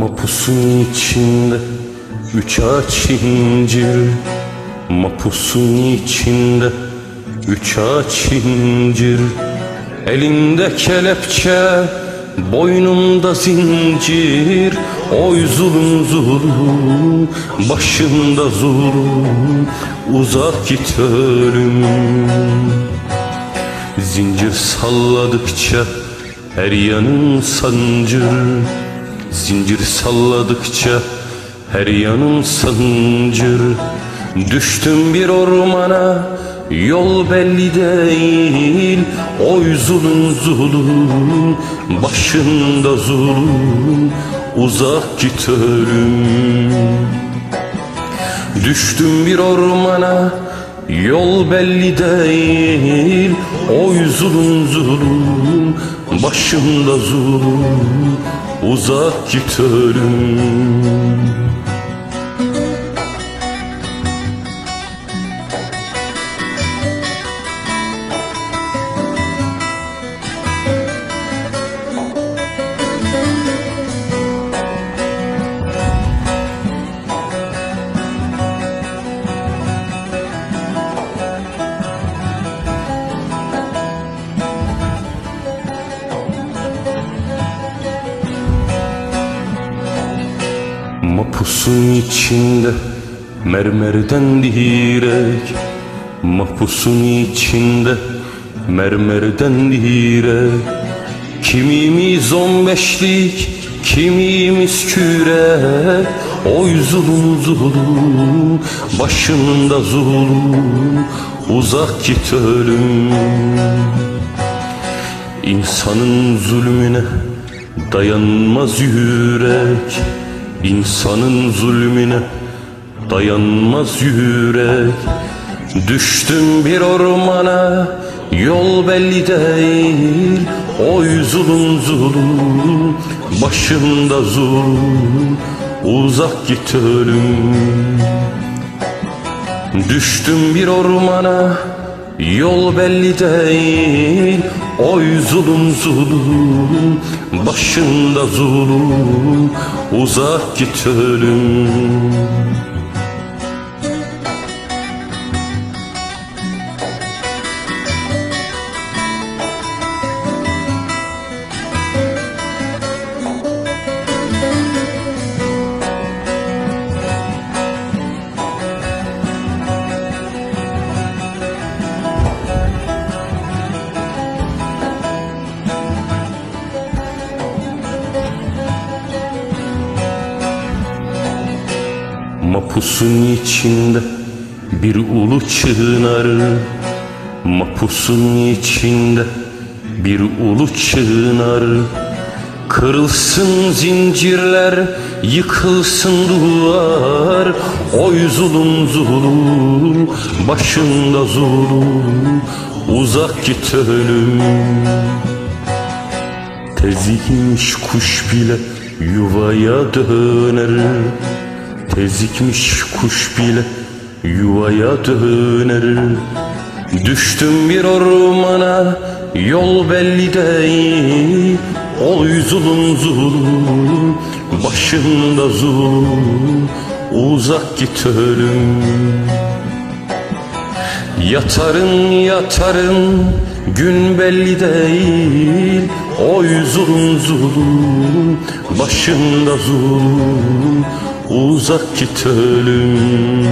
Mapusun içinde üç ağaç incir. Mapusun içinde üç ağaç incir. Elinde kelepçe Boynumda zincir. Oy zulüm zulüm Başında zulüm. Uzak git ölüm. Zincir salladıkça Her yanın sancır Zincir salladıkça Her yanın sancır. Düştüm bir ormana Yol belli değil. Oy zulüm zulüm Başında zulüm Uzak git ölüm. Düştüm bir ormana Yol belli değil. Oy zulüm zulüm Başımda zulüm Uzak git ölüm Mapusun içinde mermerden direk. Mapusun içinde mermerden direk. Kimimiz on beşlik, kimimiz kürek. Oy zulüm zulüm, başında zulüm. Uzak git ölüm. İnsanın zulmüne dayanmaz yürek İnsanın zulmüne dayanmaz yürek Düştüm bir ormana yol belli değil. Oy zulüm zulüm başımda zulüm. Uzak git ölüm. Düştüm bir ormana Yol belli değil Oy zulüm zulüm Başında zulüm Uzak git ölüm Mapusun içinde bir ulu çınar Mapusun içinde bir ulu çınar Kırılsın zincirler, yıkılsın duvar Oy zulüm zulüm, başında zulüm Uzak git ölüm. Tezikmiş kuş bile yuvaya döner Tezikmiş kuş bile yuvaya döner. Düştüm bir ormana yol belli değil. Oy zulüm zulüm başında zulüm Uzak git ölüm. Yatarın yatarın gün belli değil. Oy zulüm zulüm başında zulüm uzak git ölüm.